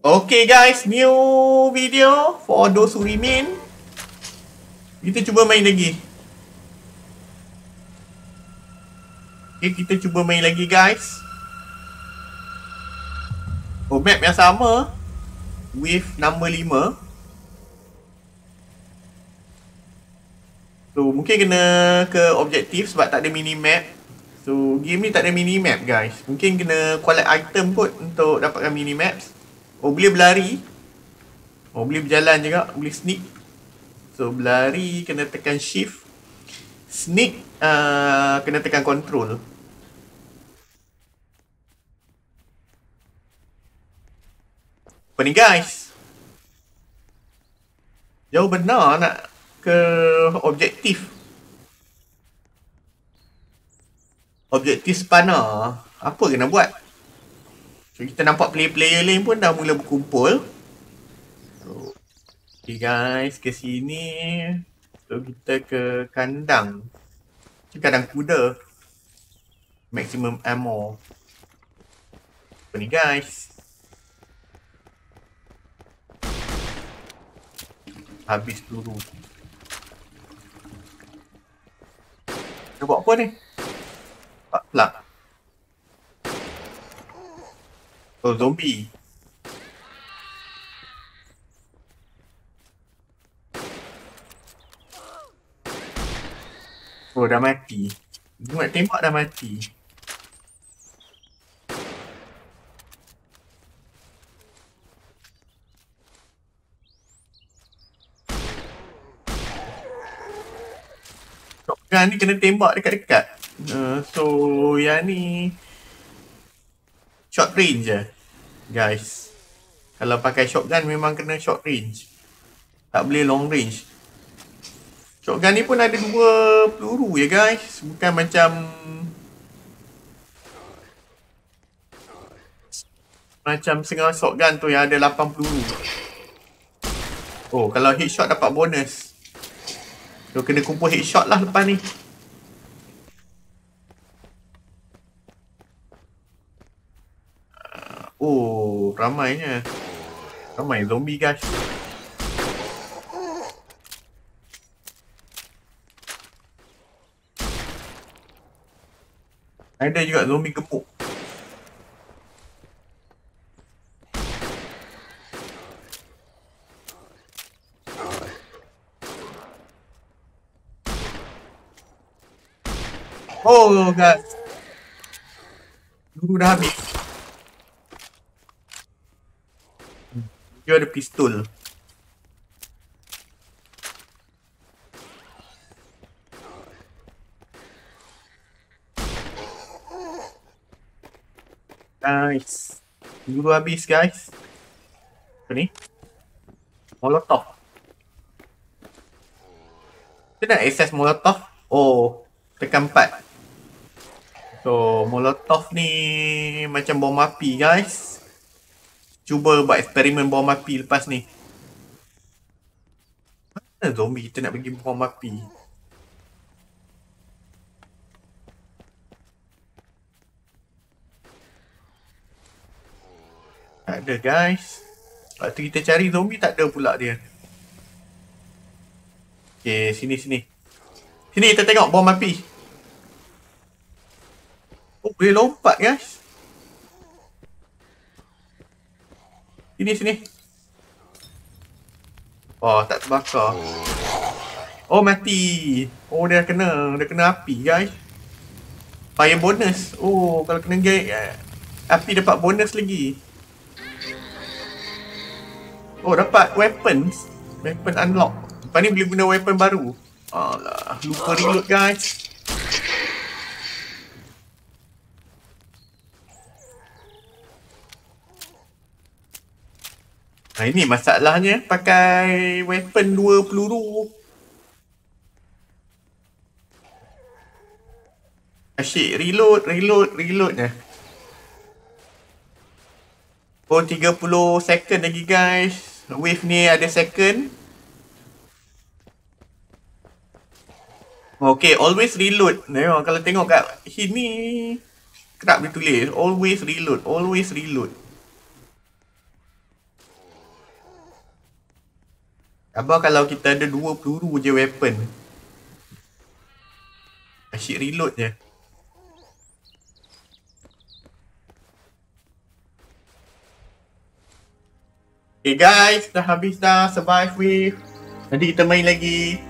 Okay guys, new video for those who remain. Kita cuba main lagi. Okay, kita cuba main lagi guys. Oh, map yang sama. With number 5. So, mungkin kena ke objektif sebab tak ada mini map. So, game ni tak ada mini map guys. Mungkin kena collect item kot untuk dapatkan mini maps. Oh boleh berlari. Oh boleh berjalan juga. Boleh sneak. So berlari kena tekan shift. Sneak uh, kena tekan control. Apa ni guys? Jauh benar nak ke objektif? Objektif spana Apa kena buat So kita nampak player-player lain pun dah mula berkumpul. So, okay guys, ke sini. So kita ke kandang. Ke kandang kuda. Maximum ammo. Apa ni guys? Habis peluru. Kita buat apa ni? Tak plug. Oh, zombie. Oh, dah mati. Buat tembak dah mati. Shotgun ni kena tembak dekat-dekat. Uh, so, yang ni short range je. Guys kalau pakai shotgun memang kena short range. Tak boleh long range. Shotgun ni pun ada dua peluru ya guys. Bukan macam macam setengah shotgun tu yang ada 8 peluru oh kalau headshot dapat bonus. So kena kumpul headshot lah lepas ni Oh, ramainya. Ramai zombie guys. Ada juga zombie gemuk. Oh guys. Dulu dah habis. Dia ada pistol. Nice. Dulu habis guys. Apa ni? Molotov. Kita nak access Molotov. Oh, tekan 4. So, Molotov ni macam bom api guys. Cuba buat eksperimen bom api lepas ni. Mana zombie kita nak pergi bom api? Tak ada guys. Waktu kita cari zombie tak ada pula dia. Okay, sini sini. Sini kita tengok bom api. Oh, boleh lompat guys. Sini sini. Oh, tak terbakar. Oh, mati. Oh, dia kena. Dia kena api guys. Fire bonus. Oh, kalau kena gaya api dapat bonus lagi. Oh dapat weapons Weapon unlock Lepas ni boleh guna weapon baru Alah Lupa reload guys Nah ini masalahnya Pakai weapon dua peluru Asyik reload reload reload je Oh 30 second lagi guys Wave ni ada second. Okay, always reload. Tengok, kalau tengok kat sini, kerap dia tulis. Always reload, always reload. Abang kalau kita ada dua peluru je weapon. Asyik reload je. Okay guys, dah habis dah survive with. Nanti kita main lagi.